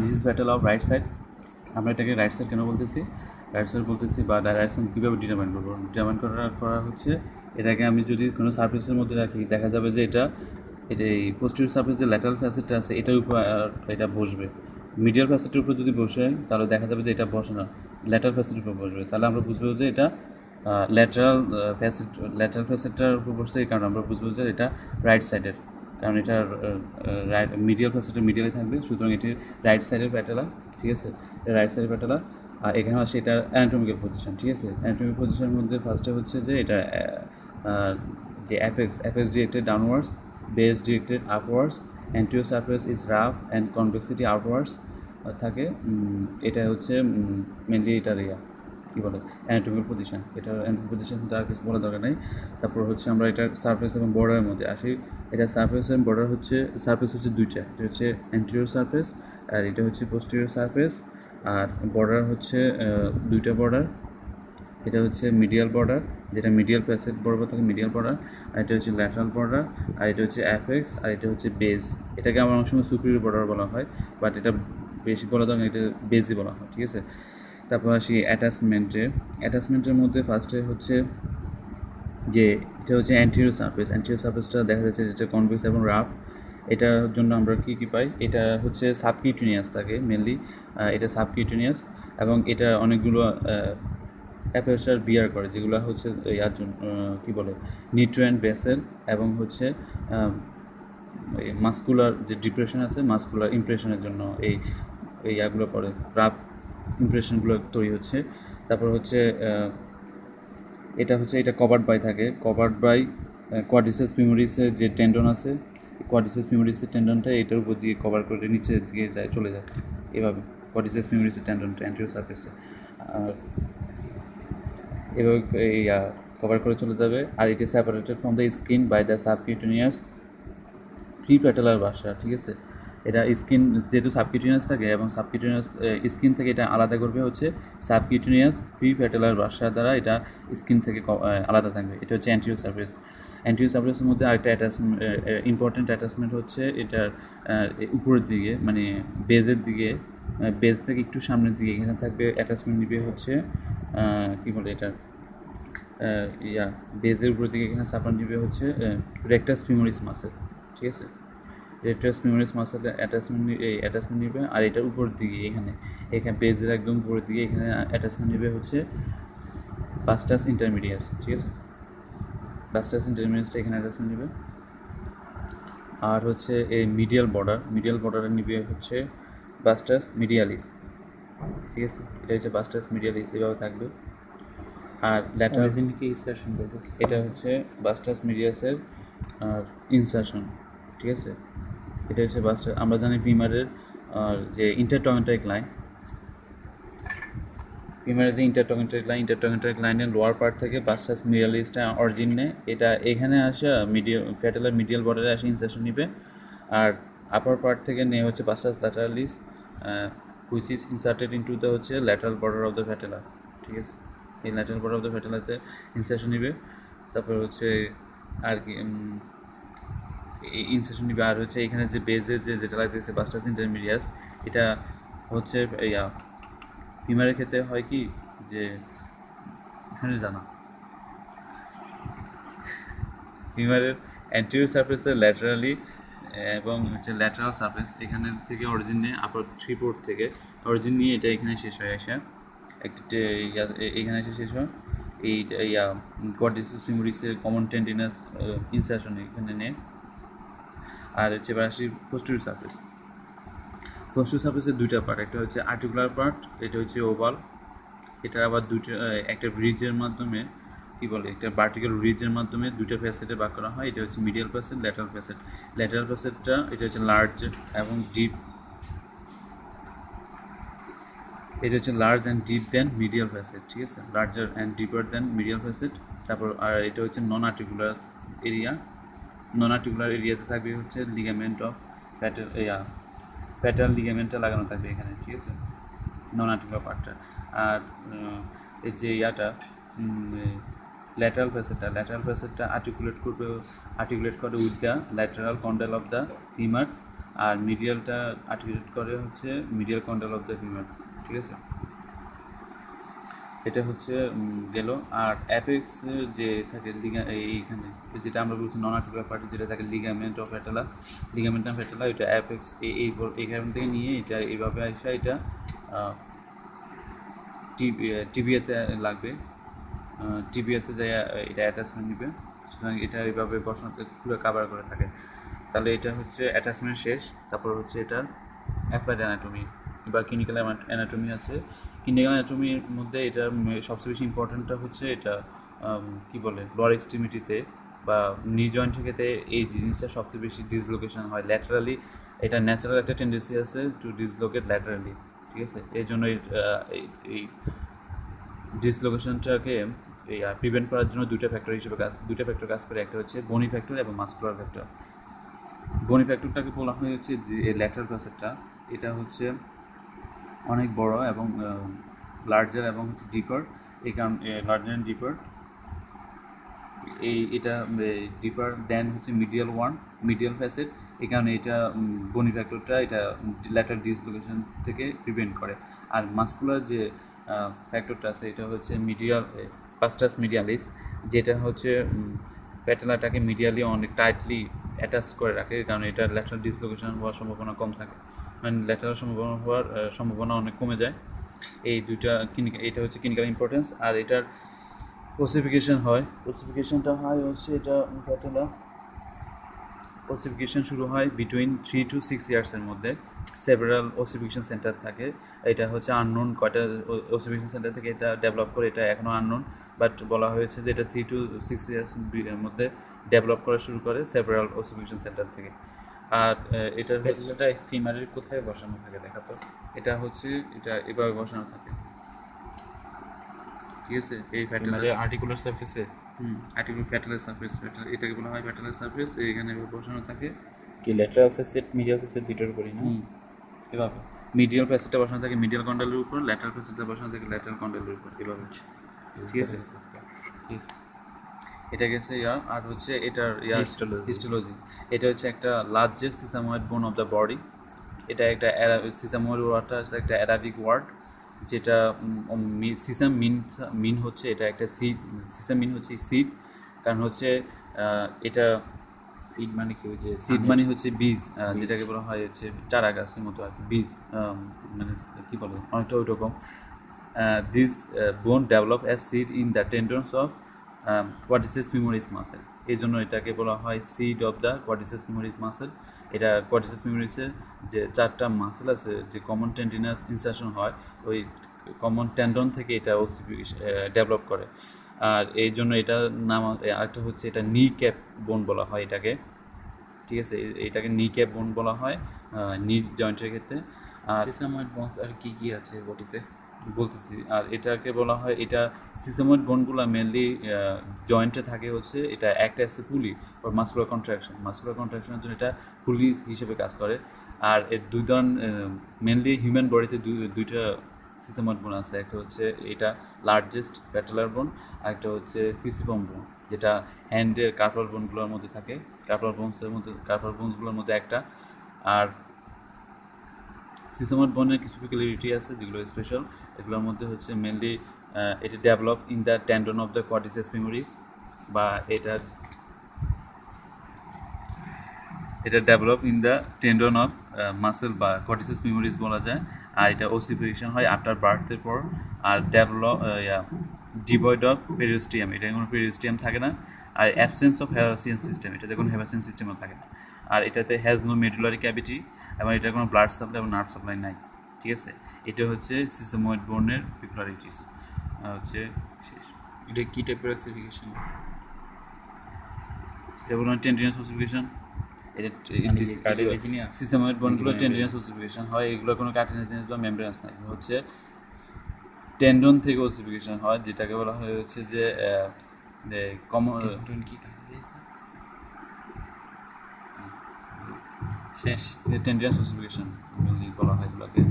This is patella of right side আমরা এটাকে right side কেন বলতেছি? রাইট সাইড বলতেছি বা সাইড কীভাবে ডিটারমাইন করব? ডিটারমাইন করার করা হচ্ছে, এটাকে আমি যদি কোনো সার্ফেসের মধ্যে রাখি, দেখা যাবে যে এটা এটা এই পোস্টিরিয়র সার্ফেস যে ল্যাটারাল ফ্যাসেটটা আছে, এটার উপর এটা বসবে। মিডিয়াল ফ্যাসেটের উপর যদি বসে, তাহলে দেখা যাবে যে এটা বসে না। ল্যাটারাল ফ্যাসেটের উপর বসবে। তাহলে আমরা বুঝব যে এটা ল্যাটারাল ফ্যাসেট ল্যাটারাল ফ্যাসেটটার উপর বসছে, এই কারণে আমরা বুঝব যে এটা রাইট সাইডের কারণ এটা রাইট মিডিয়াল ফ্যাসেটের মিডিয়ালে থাকবে, সুতরাং এটি রাইট সাইডের প্যাটেলা ঠিক আছে? রাইট সাইডের প্যাটেলা আর এখানে হচ্ছে এটা অ্যানাটমিক্যাল পজিশন ঠিক আছে? অ্যানাটমিক্যাল পজিশনের মধ্যে ফার্স্টে হচ্ছে যে এটা যে apex apex directed downwards base directed upwards anterior surface is rough and convexity outwards থাকে এটা হচ্ছে মেনলি এটার ইয়া। কী বলে অ্যানাটমিক্যাল পজিশন এটা অ্যানাটমিক্যাল পজিশন আর কিছু বলার দরকার নেই। তারপর হচ্ছে আমরা এটা সারফেস এবং বর্ডারের মধ্যে আসি। এটা সারফেস এবং বর্ডার হচ্ছে সারফেস হচ্ছে দুইটা, এটা হচ্ছে অ্যান্টিরিয়র সারফেস আর এটা হচ্ছে পোস্টিরিয়র সারফেস আর বর্ডার হচ্ছে দুইটা বর্ডার এটা হচ্ছে মিডিয়াল বর্ডার যেটা মিডিয়াল প্যাসেট বরাবর থাকে মিডিয়াল বর্ডার আর এটা হচ্ছে ল্যাটারাল বর্ডার আর এটা হচ্ছে অ্যাপেক্স আর এটা হচ্ছে বেস এটাকে আমার অনেক সময় সুপিরিয়র বর্ডার বলা হয় বাট এটা বেশি বলা দরকার এটা বেসই বলা হয়, ঠিক আছে? তারপর আসি অ্যাটাচমেন্টে অ্যাটাচমেন্টের মধ্যে ফার্স্টে হচ্ছে যে, এটা হচ্ছে অ্যান্টিরিয়র সার্ফেস অ্যান্টিরিয়র সার্ফেসটা দেখা যাচ্ছে যেটা কনভেক্স এবং রাফ এটার জন্য আমরা কী কী পাই? এটা হচ্ছে সাবকিউটিনিয়াস থাকে মেনলি এটা সাবকিউটিনিয়াস এবং এটা অনেকগুলো অ্যাপেচার বিয়ার করে, যেগুলো হচ্ছে ইয়ার জন্য কী বলে নিউট্রিয়েন্ট ভেসেল এবং হচ্ছে মাস্কুলার যে ডিপ্রেশন আছে মাস্কুলার ইমপ্রেশনের জন্য এই ইয়াগুলো পড়ে। রাফ ইমপ্রেশনগুলো তৈরি হচ্ছে। তারপর হচ্ছে এটা হচ্ছে, এটা কভার্ড বাই থাকে। কভার্ড বাই কোয়াডিসেস মেমোরিসের যে টেন্ডন আছে কোয়াডিসেস মেমোরিসের টেন্ডনটা এটার উপর দিয়ে কভার করে নিচের দিকে যায়, চলে যায়। এভাবে কোয়াডিসেস মেমোরিসের টেন্ডনটা অ্যান্টিও সার্ফেসে আর এভাবে এই কভার করে চলে যাবে। আর এটি separated from the skin by the subcutaneous prepatellar bursa ঠিক আছে? এটা স্কিন যেহেতু সাবকিউটিনিয়াস থাকে এবং সাবকিউটিনিয়াস স্কিন থেকে এটা আলাদা করবে হচ্ছে সাবকিউটিনিয়াস প্রি ফ্যাটেলার বাসা দ্বারা এটা স্কিন থেকে আলাদা থাকবে। এটা হচ্ছে অ্যান্টিও সার্ফেস অ্যান্টিও সার্ফেসের মধ্যে আরেকটা অ্যাটাচমেন্ট ইম্পর্টেন্ট অ্যাটাচমেন্ট হচ্ছে এটার উপরের দিকে মানে বেজের দিকে বেজ থেকে একটু সামনের দিকে এখানে থাকবে অ্যাটাচমেন্ট নিবে হচ্ছে কী বলে এটার ইয়া বেজের উপর দিকে এখানে সাপোর্ট নিবে হচ্ছে রেক্টাস ফিমোরিস মাসেল ঠিক আছে? রেক্টাস ফিমোরিস মাসেলের অ্যাটাচমেন্ট এই অ্যাটাচমেন্ট নিবে আর এটার উপর দিকে এখানে এখানে পেজের একদম উপরের দিকে এখানে অ্যাটাচমেন্ট নিবে হচ্ছে বাস্টাস ইন্টারমিডিয়াস ঠিক আছে? বাস্টাস ইন্টারমিডিয়াসটা এখানে অ্যাটাচমেন্ট নিবে। আর হচ্ছে এই মিডিয়াল বর্ডার মিডিয়াল বর্ডারে নিবে হচ্ছে বাস্টাস মিডিয়ালিস ঠিক আছে? এটা হচ্ছে বাস্টাস মিডিয়ালিস এভাবে থাকবে। আর ল্যাটার ইনসার্শন এটা হচ্ছে বাস্টাস মিডিয়াসের আর ইনসার্শন ঠিক আছে? এটা হচ্ছে বাস্টার আমরা জানি ফিমারের যে ইন্টারটমেন্টারিক লাইন ফিমারের যে ইন্টারটমেন্টারিক লাইন ইন্টারটমেন্টারিক লাইনের লোয়ার পার্ট থেকে বাস্টাস মিডিয়ালিসটা অরিজিন নেয়। এটা এখানে আসা মিডিয়াল ফ্যাটেলার মিডিয়াল বর্ডারে আসে ইনসার্শন নিবে। আর আপার পার্ট থেকে নেয় হচ্ছে vastus lateralis which is inserted into the হচ্ছে lateral border of the patella ঠিক আছে? এই ল্যাটারাল বর্ডার অফ দ্য ফ্যাটেলাতে ইনসার্শন নিবে। তারপর হচ্ছে আর কি এই ইনসার্শন নিবে আর হচ্ছে এখানে যে বেজে যে যেটা লাগতেছে বাস্টাস ইন্টারমিডিয়াস এটা হচ্ছে, ইয়া ফিমারের ক্ষেত্রে হয় কি যে, এখানে জানা। ফিমারের অ্যান্টিরিয়র সার্ফেসের ল্যাটারালি এবং হচ্ছে ল্যাটারাল সার্ফেস এখানে থেকে অরিজিন নিয়ে আপার থ্রি পোর্ট থেকে অরিজিন নিয়ে এটা এখানে শেষ হয়ে আসে। একটা এখানে এসে শেষ হয়। এই কোয়াডিসিস ফিমোরিসের কমন টেন্ডিনাস ইনসার্শন এখানে নেয়। আর হচ্ছে এবার আসি পোস্টিরিয়র সার্ফেস পোস্টিরিয়র সার্ফেসের দুইটা পার্ট একটা হচ্ছে আর্টিকুলার পার্ট এটা হচ্ছে ওভাল এটা আবার দুটো একটা ব্রিজের মাধ্যমে, কি বলে, একটা ভার্টিক্যাল রিজের মাধ্যমে দুটো ফ্যাসেটে ভাগ করা হয়, এটা হচ্ছে medial facet lateral facet lateral ফ্যাসেটটা এটা হচ্ছে লার্জ এবং ডিপ এটা হচ্ছে large and deep then medial facet ঠিক আছে? Larger and deeper then medial facet তারপর, আর এটা হচ্ছে non articular area non articular এরিয়াতে থাকবে, হচ্ছে লিগামেন্ট অফ প্যাটেল ইয়া প্যাটাল লিগামেন্টটা লাগানো থাকবে এখানে, ঠিক আছে? নন আর্টিকুলার পার্টটা আর এই যে ইয়াটা ল্যাটারাল ফ্যাসেটটা ল্যাটারাল ফ্যাসেটটা আর্টিকুলেট করবে আর্টিকুলেট করে with the lateral condyle of the femur আর মিডিয়ালটা আর্টিকুলেট করে হচ্ছে medial condyle of the femur ঠিক আছে? এটা হচ্ছে গেল। আর অ্যাপেক্স যে থাকে লিগা এইখানে, যেটা আমরা বলছি নন আর্টিকুলার পার্টি যেটা থাকে ligament of patella ligament of patella এটা অ্যাপেক্স এই এইখান থেকে নিয়ে এটা এইভাবে আসা এটা টিভিএতে লাগবে। টিভিএতে যাই এটা অ্যাটাচমেন্ট নিবে। সুতরাং এটা এইভাবে বসানোতে পুরো কাভার করে থাকে। তাহলে এটা হচ্ছে অ্যাটাচমেন্ট শেষ। তারপর হচ্ছে এটার অ্যাপ্লাইড অ্যানাটমি বা ক্লিনিক্যাল অ্যানাটমি আছে। ক্লিনিক্যাল অ্যানাটমির মধ্যে এটা সবচেয়ে বেশি ইম্পর্টেন্টটা হচ্ছে এটা কি বলে লোয়ার এক্সট্রিমিটিতে বা নি জয়েন্ট থেকে এই জিনিসটা সবচেয়ে বেশি ডিসলোকেশন হয়। ল্যাটারালি এটা ন্যাচারাল একটা টেন্ডেন্সি আছে টু ডিসলোকেট ল্যাটারালি ঠিক আছে? এই জন্য এই ডিসলোকেশনটাকে এই প্রিভেন্ট করার জন্য দুইটা ফ্যাক্টর হিসেবে কাজ, দুইটা ফ্যাক্টর কাজ করে। একটা হচ্ছে বনি ফ্যাক্টর এবং মাস্কুলার ফ্যাক্টর বনি ফ্যাক্টরটাকে বলা হয় হচ্ছে যে ল্যাটারাল প্যাসেটটা এটা হচ্ছে অনেক বড় এবং লার্জার এবং হচ্ছে ডিপার এই কারণ লার্জার অ্যান্ড ডিপার এই, এটা ডিপার দেন হচ্ছে মিডিয়াল ওয়ান মিডিয়াল ফ্যাসেট এই কারণে এটা বনি ফ্যাক্টরটা এটা ল্যাটার ডিসলোকেশন থেকে প্রিভেন্ট করে। আর মাস্কুলার যে ফ্যাক্টরটা আছে, এটা হচ্ছে মিডিয়াল পাস্টাস মিডিয়ালিস যেটা হচ্ছে প্যাটেলাটাকে মিডিয়ালি অনেক টাইটলি অ্যাটাচ করে রাখে, কারণ এটা ল্যাটারাল ডিসলোকেশন হওয়ার সম্ভাবনা কম থাকে। মানে ল্যাটারাল সম্ভাবনা হওয়ার সম্ভাবনা অনেক কমে যায়। এই দুইটা এটা হচ্ছে ক্লিনিক্যাল ইম্পর্টেন্স আর এটার ওসিফিকেশন হয়। ওসিফিকেশনটা হয় হচ্ছে এটা প্যাটেলা ওসিফিকেশন শুরু হয় বিটুইন থ্রি টু সিক্স ইয়ার্সের মধ্যে। সেভারাল ওসিফিকেশন সেন্টার থাকে। এটা হচ্ছে আননোন কয়টা ওসিফিকেশন সেন্টার থেকে এটা ডেভেলপ করে এটা এখনও আননোন বাট বলা হয়েছে যে এটা থ্রি টু সিক্স ইয়ার্স মধ্যে ডেভেলপ করা শুরু করে সেভারাল ওসিফিকেশন সেন্টার থেকে। আর এটার এটা ফিমারের কোথায় বসানো থাকে দেখা তো? এটা হচ্ছে এটা এভাবে বসানো থাকে। ঠিক আছে? এই ফিমারের আর্টিকুলার সারফেসে হুম আর্টিকুলার ফ্যাটালার সারফেস এটাকে বলা হয় ফ্যাটালার সারফেস এইখানে বসানো থাকে। কি ল্যাটারাল ফেসেট মিডিয়াল ফেসেট দুটোর উপরই না? এভাবে। মিডিয়াল ফ্যাসেটটা বসানো থাকে মিডিয়াল কন্ডালের উপর ল্যাটারাল ফ্যাসেটটা বসানো থাকে ল্যাটারাল কন্ডালের উপর এভাবে। ঠিক আছে? ইয়েস এটা গেছে ইয়া আর হচ্ছে এটার ইয়া. হিস্টোলজি এটা হচ্ছে একটা largest sesamoid bone of the body এটা একটা সিসাময়েড ওয়ার্ডটা হচ্ছে একটা অ্যারাবিক ওয়ার্ড যেটা সিসাম মিন মিন হচ্ছে এটা একটা সিড সিসাম মিন হচ্ছে সিড কারণ হচ্ছে এটা সিড মানে কি যে সিড মানে হচ্ছে বীজ যেটাকে বলা হয় হচ্ছে চারা গাছের মতো আর কি বীজ মানে কি বলে অনেকটা ওই রকম this bone develop as seed in the tendons of quadriceps femoris muscle এই জন্য এটাকে বলা হয় seed of the quadriceps femoris muscle এটা কোয়াডিসেস মেমোরিজের যে চারটা মাসেল আছে, যে কমন টেন্ডিনাস ইনসার্শন হয়, ওই কমন টেন্ডন থেকে এটা ডেভেলপ করে। আর এই জন্য এটার নাম, আরেকটা হচ্ছে এটা নি ক্যাপ বোন বলা হয় এটাকে। ঠিক আছে? এটাকে নি ক্যাপ বোন বলা হয় নিজ জয়েন্টের ক্ষেত্রে। আর সিসাময়েড বন্ড আর কি কি আছে বডিতে? বলতেছি, আর এটাকে বলা হয়, এটা সিসাময়েড বোনগুলো মেনলি জয়েন্টে থাকে হচ্ছে, এটা একটা আছে পুলি ওর মাস্কুলার কন্ট্রাকশন মাস্কুলার কন্ট্রাকশনের জন্য এটা পুলি হিসেবে কাজ করে। আর এর দুই ধরন মেনলি হিউম্যান বডিতে দুইটা সিসাময়েড বোন আছে। একটা হচ্ছে এটা লার্জেস্ট প্যাটেলার বোন আর একটা হচ্ছে পিসিপম বোন যেটা হ্যান্ডের কার্পাল বোনগুলোর মধ্যে থাকে। কার্পাল বোনসের মধ্যে কার্পাল বোনসগুলোর মধ্যে একটা। আর সিসাময়েড বনের কিছু পিকুলারিটি আছে, যেগুলো স্পেশাল এগুলোর মধ্যে হচ্ছে মেনলি এটা develop in the tendon of the quadriceps femoris বা এটা এটা develop in the tendon of muscle বা কর্টিসেস মেমোরিজ বলা যায়। আর এটা ওসিফিকেশন হয় আফটার বার্থের পর। আর ডেভেলপ ডিভয়েড অফ পেরিওস্টিয়াম এটা কোনো পেরিওস্টিয়াম থাকে না। আর অ্যাবসেন্স অফ হ্যাভাসিয়ান সিস্টেম এটাতে কোনো হ্যাভাসিয়ান সিস্টেমও থাকে না। আর এটাতে হ্যাজ নো মেডুলারি ক্যাভিটি এবং এটা কোনো ব্লাড সাপ্লাই এবং নার্ভ সাপ্লাই নাই। ঠিক আছে? এটা হচ্ছে সিসময়েড বোনের পিকুলারিটিস হচ্ছে এটা কি টাইপের ক্লাসিফিকেশন এটা বলুন টেন্ডিনাস ওসিফিকেশন এটা সিসময়েড বোনগুলো টেন্ডিনাস ওসিফিকেশন হয় এগুলো কোনো কার্টিনাস বা মেমব্রেনাস নাই হচ্ছে টেন্ডন থেকে ওসিফিকেশন হয় যেটাকে বলা হয় হচ্ছে যে কমন কি শেষ টেন্ডিনাস ওসিফিকেশন মেনলি বলা হয় এগুলোকে